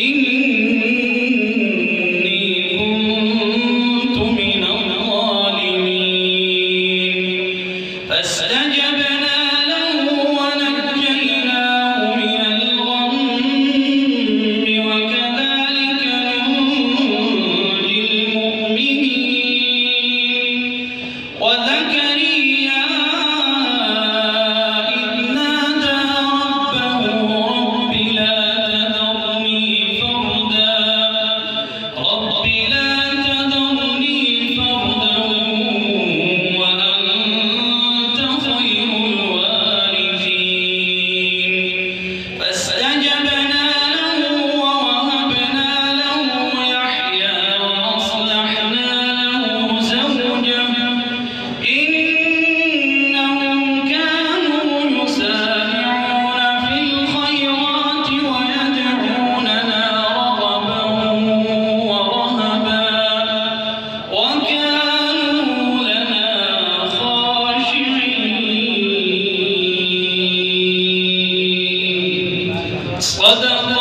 إن Rajan Janda صدق